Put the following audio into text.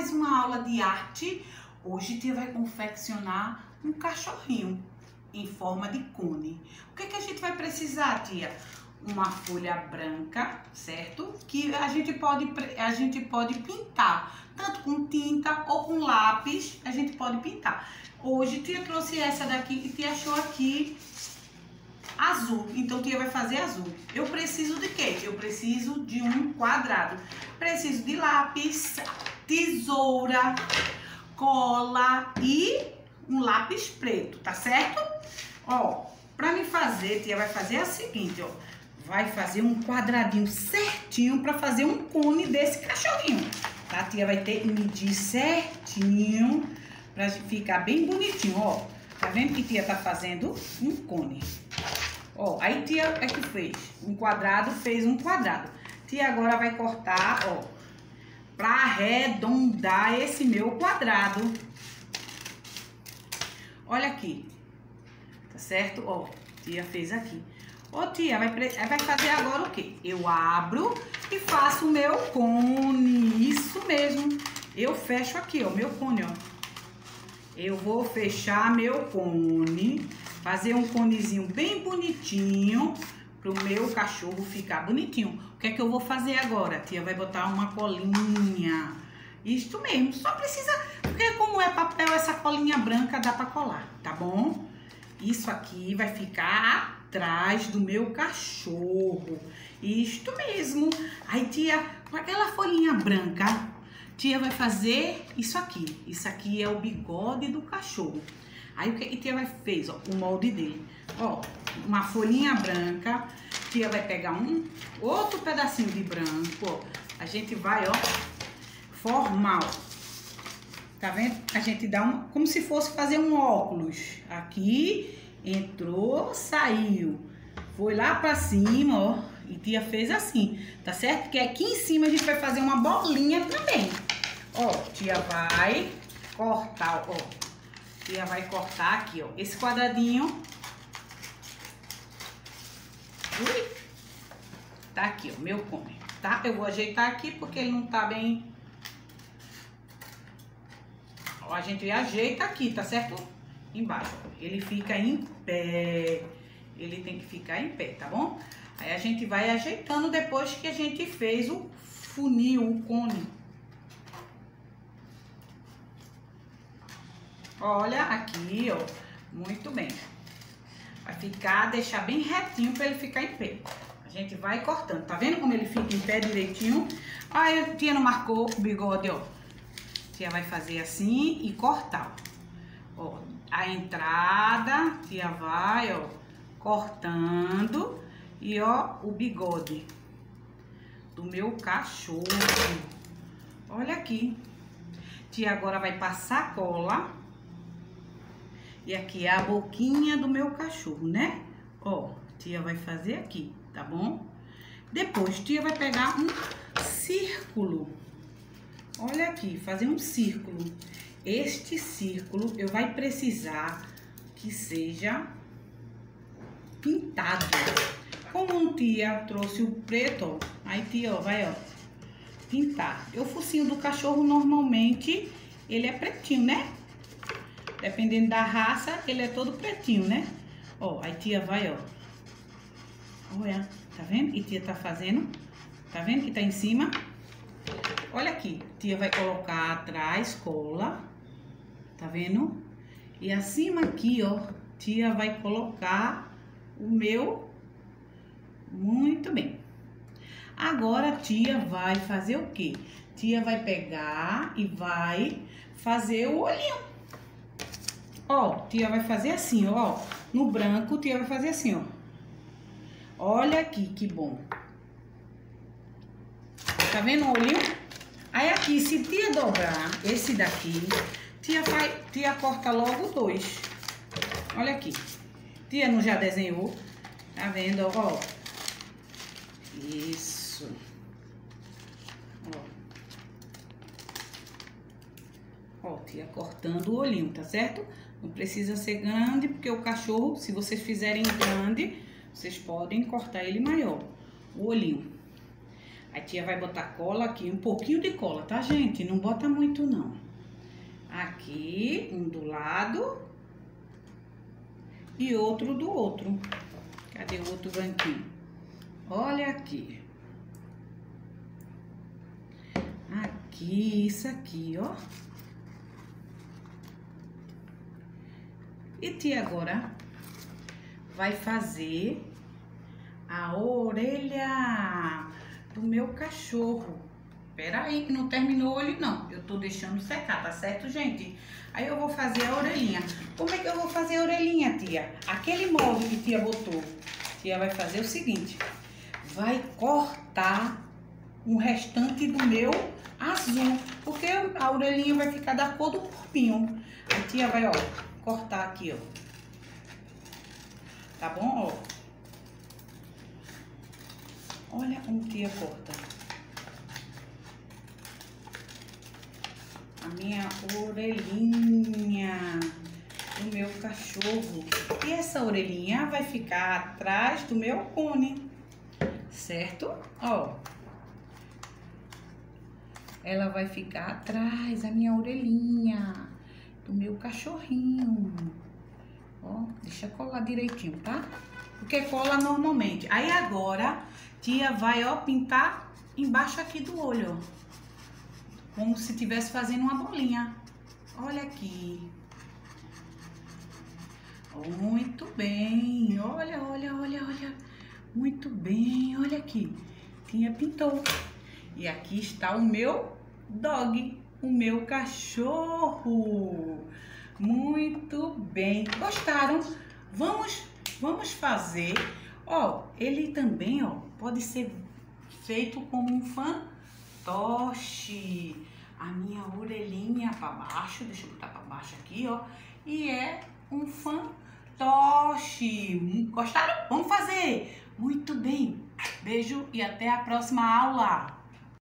mais uma aula de arte. Hoje tia vai confeccionar um cachorrinho em forma de cone. O que, é que a gente vai precisar, tia? Uma folha branca, certo? Que a gente pode, a gente pode pintar, tanto com tinta ou com lápis, a gente pode pintar. Hoje tia trouxe essa daqui e tia achou aqui azul. Então, tia vai fazer azul. Eu preciso de quê? Eu preciso de um quadrado. Preciso de lápis, tesoura, cola e um lápis preto, tá certo? Ó, pra me fazer, tia vai fazer a seguinte, ó. Vai fazer um quadradinho certinho pra fazer um cone desse cachorrinho. Tá? Tia vai ter que medir certinho pra ficar bem bonitinho, ó. Tá vendo que tia tá fazendo um cone? Ó, aí tia é que fez um quadrado, fez um quadrado. Tia agora vai cortar, ó, pra arredondar esse meu quadrado. Olha aqui, tá certo? Ó, tia fez aqui. Ô tia, vai, vai fazer agora o quê? Eu abro e faço o meu cone, isso mesmo. Eu fecho aqui, ó, meu cone, ó. Eu vou fechar meu cone Fazer um conezinho bem bonitinho pro meu cachorro ficar bonitinho. O que é que eu vou fazer agora? A tia vai botar uma colinha. Isto mesmo, só precisa... Porque como é papel, essa colinha branca dá pra colar, tá bom? Isso aqui vai ficar atrás do meu cachorro. Isto mesmo. Aí, tia, com aquela folhinha branca, tia vai fazer isso aqui. Isso aqui é o bigode do cachorro. Aí o que a tia vai fez, ó, o molde dele. Ó, uma folhinha branca, tia vai pegar um outro pedacinho de branco. A gente vai, ó, formar, ó. Tá vendo? A gente dá uma, como se fosse fazer um óculos. Aqui, entrou, saiu. Foi lá pra cima, ó. E tia fez assim, tá certo? Que aqui em cima a gente vai fazer uma bolinha também. Ó, tia vai cortar, ó tia vai cortar aqui, ó, esse quadradinho. Tá aqui, ó, meu cone, tá? Eu vou ajeitar aqui porque ele não tá bem... Ó, a gente ajeita aqui, tá certo? Embaixo, ele fica em pé, ele tem que ficar em pé, tá bom? Aí a gente vai ajeitando depois que a gente fez o funil, o cone. Olha aqui, ó. Muito bem. Vai ficar, deixar bem retinho pra ele ficar em pé. A gente vai cortando. Tá vendo como ele fica em pé direitinho? Aí a tia não marcou o bigode, ó. A tia vai fazer assim e cortar, ó. A entrada, tia vai, ó, cortando. E, ó, o bigode do meu cachorro. Olha aqui. Tia agora vai passar cola e aqui é a boquinha do meu cachorro, né? Ó, tia vai fazer aqui, tá bom? Depois, tia vai pegar um círculo. Olha aqui, fazer um círculo. Este círculo eu vai precisar que seja pintado. Como tia trouxe o preto, ó, aí tia, ó, vai, ó, pintar. O focinho do cachorro, normalmente, ele é pretinho, né? Dependendo da raça, ele é todo pretinho, né? Ó, aí tia vai, ó. Olha, tá vendo? E tia tá fazendo. Tá vendo que tá em cima? Olha aqui, tia vai colocar atrás cola. Tá vendo? E acima aqui, ó, tia vai colocar o meu. Muito bem. Agora, tia vai fazer o quê? Tia vai pegar e vai fazer o olhinho. Ó, tia vai fazer assim, ó. No branco, tia vai fazer assim, ó. Olha aqui, que bom. Tá vendo o olhinho? Aí aqui, se tia dobrar esse daqui, tia, vai, tia corta logo dois. Olha aqui. Tia não já desenhou? Tá vendo, ó? Isso. Ó. Tia cortando o olhinho, tá certo? Não precisa ser grande, porque o cachorro, se vocês fizerem grande, vocês podem cortar ele maior. O olhinho. A tia vai botar cola aqui, um pouquinho de cola, tá, gente? Não bota muito, não. Aqui, um do lado e outro do outro. Cadê o outro branquinho? Olha aqui. Aqui, isso aqui, ó. E tia agora vai fazer a orelha do meu cachorro. Pera aí, que não terminou o olho, não. Eu tô deixando secar, tá certo, gente? Aí eu vou fazer a orelhinha. Como é que eu vou fazer a orelhinha, tia? Aquele molde que tia botou. Tia vai fazer o seguinte. Vai cortar o restante do meu azul. Porque a orelhinha vai ficar da cor do corpinho. A tia vai, ó, cortar aqui, ó. Tá bom, ó? Olha como tia corta. A minha orelhinha do meu cachorro. E essa orelhinha vai ficar atrás do meu cone, certo? Ó. Ela vai ficar atrás, a minha orelhinha do meu cachorrinho. Ó, deixa colar direitinho, tá? Porque cola normalmente. Aí agora Tia vai, ó, pintar embaixo aqui do olho, ó. Como se estivesse fazendo uma bolinha. Olha aqui. Muito bem. Olha, olha, olha, olha. Muito bem. Olha aqui. Tia pintou. E aqui está o meu dog, o meu cachorro. Muito bem. Gostaram? Vamos, vamos fazer Ó, ele também, ó, pode ser feito como um fantoche. A minha orelhinha para baixo, deixa eu botar para baixo aqui, ó. E é um fantoche. Gostaram? Vamos fazer! Muito bem. Beijo e até a próxima aula.